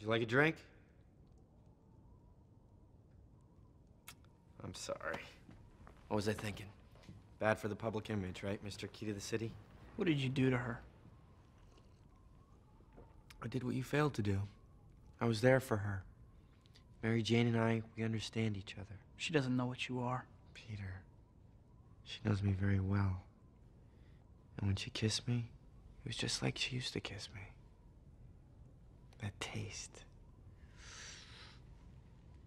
Would you like a drink? I'm sorry. What was I thinking? Bad for the public image, right, Mr. Key to the City? What did you do to her? I did what you failed to do. I was there for her. Mary Jane and I, we understand each other. She doesn't know what you are. Peter, she knows me very well. And when she kissed me, it was just like she used to kiss me. Taste.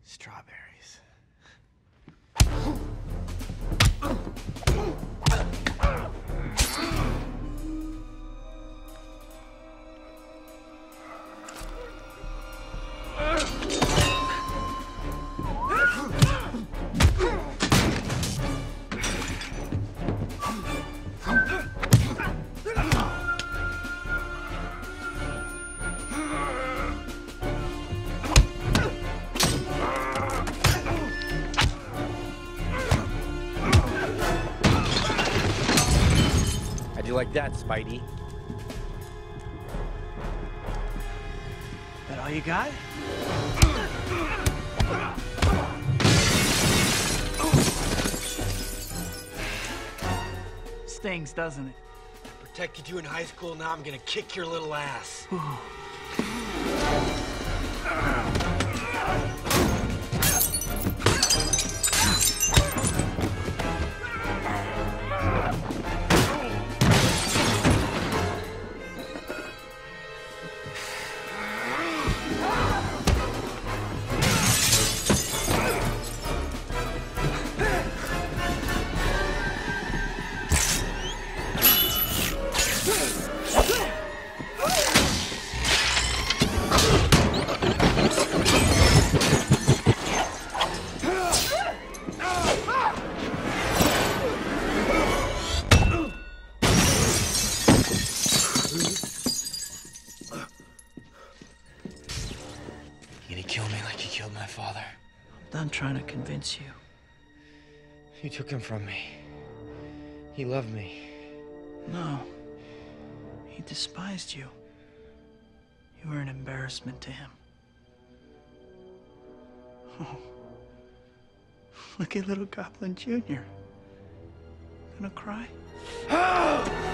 Strawberries. You like that, Spidey? That all you got? Stings, doesn't it? I Protected you in high school, now I'm gonna kick your little ass. Kill me like you killed my father? I'm done trying to convince you. You took him from me. He loved me. No. He despised you. You were an embarrassment to him. Oh. Look at little Goblin Jr. Gonna cry?